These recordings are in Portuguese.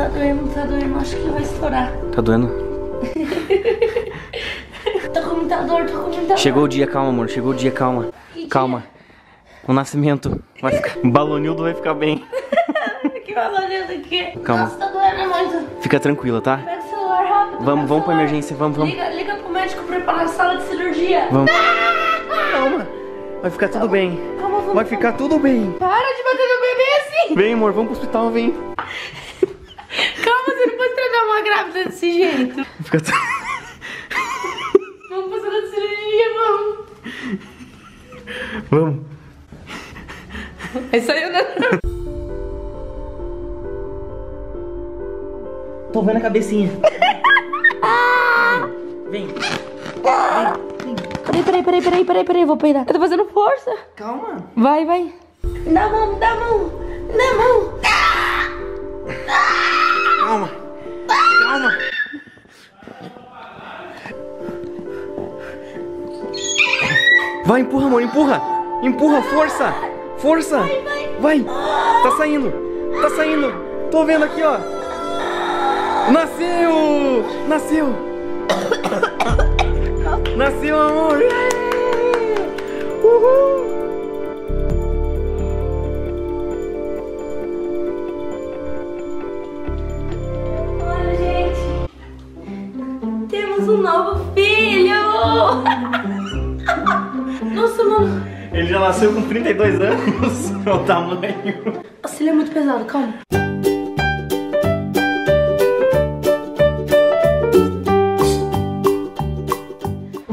Tá doendo, tá doendo. Acho que vai estourar. Tá doendo? Tô com muita dor, tô com muita dor. Chegou o dia, calma, amor. Chegou o dia, calma. Que dia? Calma. O nascimento vai ficar. Balonildo vai ficar bem. Que valorando aqui. Calma. Nossa, tá doendo muito. Fica tranquila, tá? Pega o celular rápido. Vamos, o vamos pra emergência, vamos, vamos. Liga, liga pro médico pra ir pra sala de cirurgia. Vamos. Calma. Vai ficar tudo bem. Calma, vamos. Vai ficar tudo bem. Para de bater no bebê assim. Vem, amor, vamos pro hospital, vem. Uma grávida desse jeito. Fica. Vamos sala de cirurgia, vamos. Vamos. É só eu, né? Tô vendo a cabecinha. Vem. Peraí, peraí, peraí, peraí, peraí, peraí, vou peidar. Eu tô fazendo força. Calma. Vai, vai. Dá a mão, dá a mão. Dá a mão. Calma. Calma. Vai, empurra, amor, empurra. Empurra, força. Força. Vai. Tá saindo. Tá saindo. Tô vendo aqui, ó. Nasceu. Nasceu. Nasceu, amor. Uhul. Temos um novo filho. Nossa, mano. Ele já nasceu com 32 anos. É o tamanho. Nossa, ele é muito pesado, calma.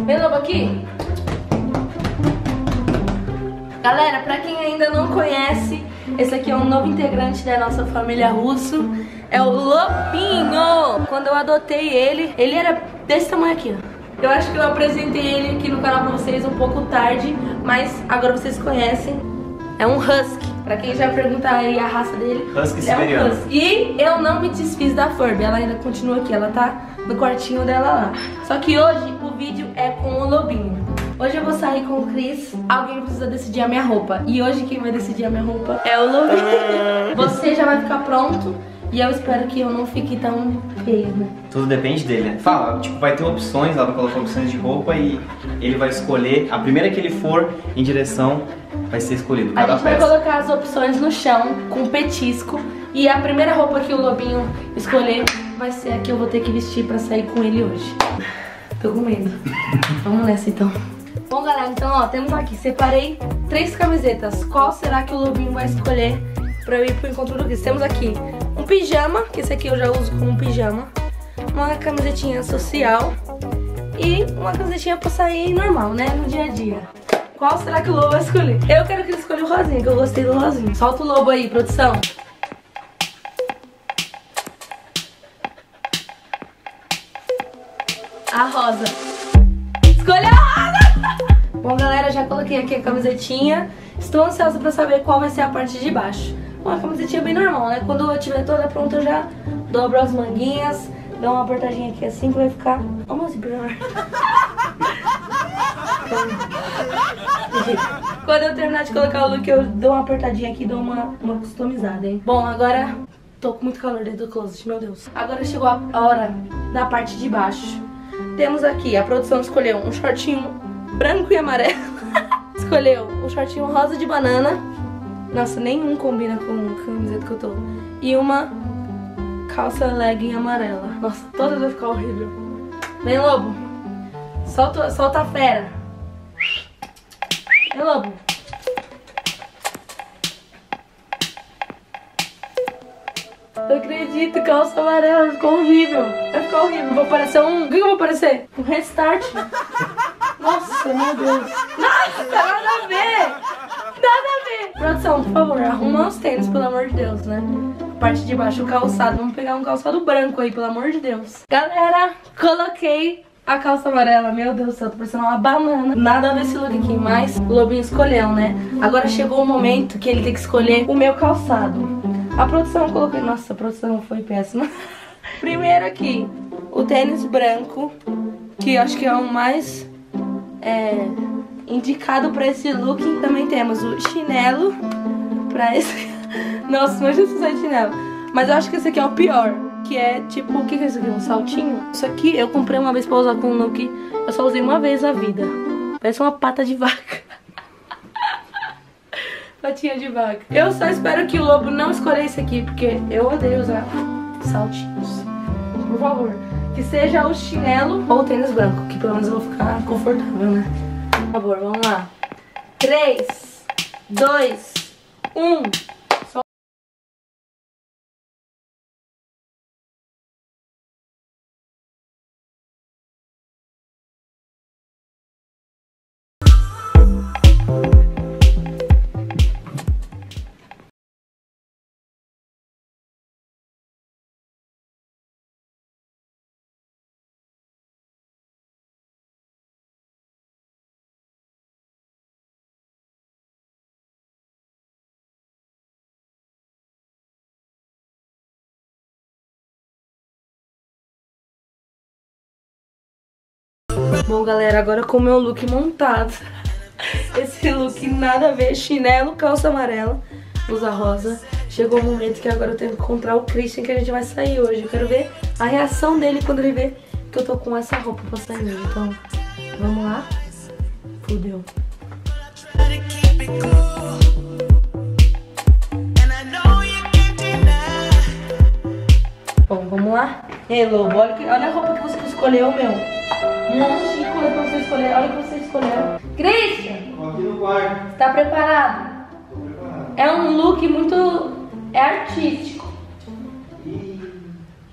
Vem lobo aqui. Galera, pra quem ainda não conhece, esse aqui é um novo integrante da nossa família russo. É o Lobinho. Quando eu adotei ele, ele era desse tamanho aqui, ó. Eu acho que eu apresentei ele aqui no canal pra vocês um pouco tarde, mas agora vocês conhecem. É um Husky. Pra quem já perguntar aí a raça dele, Husky é um siberiano. Husky. E eu não me desfiz da Furby, ela ainda continua aqui, ela tá no quartinho dela lá. Só que hoje o vídeo é com o Lobinho. Hoje eu vou sair com o Chris, alguém precisa decidir a minha roupa. E hoje quem vai decidir a minha roupa é o Lobinho. Você já vai ficar pronto e eu espero que eu não fique tão feio, né? Tudo depende dele. né? Fala, tipo, vai ter opções, ela vai colocar opções de roupa e ele vai escolher. A primeira que ele for em direção vai ser escolhido. A Cada gente vai peça. colocar as opções no chão com petisco e a primeira roupa que o Lobinho escolher vai ser a que eu vou ter que vestir pra sair com ele hoje. Tô com medo. Vamos nessa então. Bom, galera, então ó, temos aqui, separei três camisetas. Qual será que o Lobinho vai escolher pra eu ir pro encontro do Chris? Temos aqui pijama, que esse aqui eu já uso como pijama, uma camisetinha social e uma camisetinha pra sair normal, né, no dia a dia. Qual será que o Lobo vai escolher? Eu quero que ele escolha o rosinho, que eu gostei do rosinho. Solta o Lobo aí, produção. A rosa. Escolha a rosa! Bom, galera, já coloquei aqui a camisetinha. Estou ansiosa pra saber qual vai ser a parte de baixo. Uma camisetinha bem normal, né? Quando eu tiver toda pronta, eu já dobro as manguinhas, dou uma apertadinha aqui assim que vai ficar... Melhor. Quando eu terminar de colocar o look, eu dou uma apertadinha aqui e dou uma, uma customizada, hein? Bom, agora tô com muito calor dentro do closet, meu Deus. Agora chegou a hora da parte de baixo. Temos aqui, a produção escolheu um shortinho branco e amarelo. escolheu um shortinho rosa de banana. Nossa, nenhum combina com a camiseta que eu tô. E uma calça legging amarela. Nossa, toda vai ficar horrível. Vem, Lobo. Solta, solta a fera. Vem, Lobo. Não acredito, calça amarela, ficou horrível. Vai ficar horrível. Vou parecer um. O que eu vou parecer? Um restart. Nossa, meu Deus. Nossa, nada a ver. Nada a ver. Produção, por favor, arruma os tênis, pelo amor de Deus, né? Parte de baixo, o calçado. Vamos pegar um calçado branco aí, pelo amor de Deus. Galera, coloquei a calça amarela. Meu Deus do céu, tô parecendo uma banana. Nada a ver esse look aqui, mas o Lobinho escolheu, né? Agora chegou o momento que ele tem que escolher o meu calçado. A produção coloquei. Nossa, a produção foi péssima. Primeiro aqui, o tênis branco, que acho que é o mais é, indicado pra esse look. Também temos o chinelo pra esse. Nossa, imagina se usar chinelo. Mas eu acho que esse aqui é o pior. Que é tipo, o que, que é isso aqui? Um saltinho? Isso aqui eu comprei uma vez pra usar com o look. Eu só usei uma vez na vida. Parece uma pata de vaca. Patinha de vaca. Eu só espero que o lobo não escolha esse aqui, porque eu odeio usar saltinhos. Por favor. Que seja o chinelo ou o tênis branco, que pelo menos eu vou ficar confortável, né? Por favor, vamos lá. 3, 2, 1. Bom, galera, agora com o meu look montado. Esse look nada a ver, chinelo, calça amarela, blusa rosa. Chegou o momento que agora eu tenho que encontrar o Christian que a gente vai sair hoje. Eu quero ver a reação dele quando ele ver que eu tô com essa roupa pra sair hoje. Então, vamos lá. Fudeu. Bom, vamos lá. Que- olha a roupa que você escolheu, meu. De coisa pra você escolher. Olha o que você escolheu. Christian, Aqui no quarto. tá preparado? Tô preparado. É um look muito... É artístico.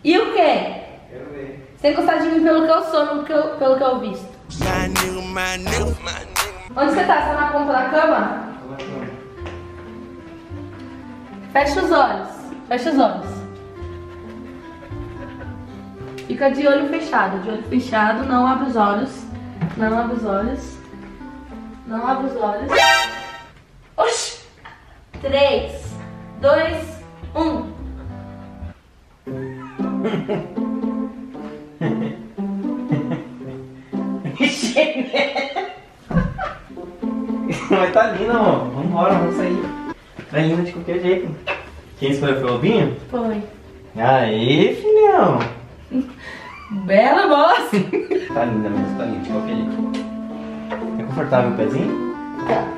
E o quê? Quero ver. Você tem gostar de mim pelo que eu sou, não que eu- pelo que eu visto. Nigga, my nigga. Onde você tá? Você tá na ponta da cama? Tô na cama. Fecha os olhos. Fecha os olhos. Fica de olho fechado. De olho fechado. Não abre os olhos. Não abre os olhos. Não abre os olhos. Oxi! 3, 2, 1. Mas tá linda, amor. Vambora, vamos sair. Tá linda de qualquer jeito. Quem escolheu foi o Lobinho? Foi. Aí, filhão. Bela voz! Tá linda mesmo, tá linda de qualquer jeito. É confortável o pezinho? Wild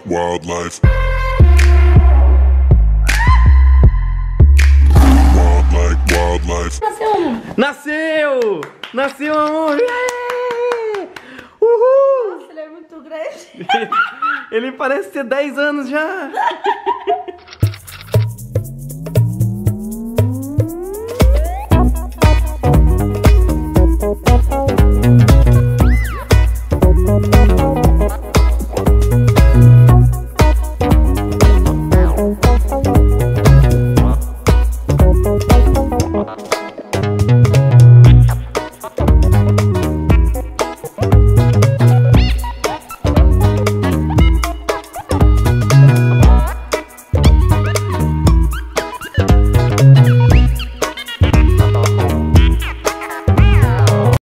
like wildlife. Wild like wildlife. Nasceu. Nasceu! Nasceu, amor! Yay! Uhul! Nossa, ele é muito grande. Ele parece ter 10 anos já!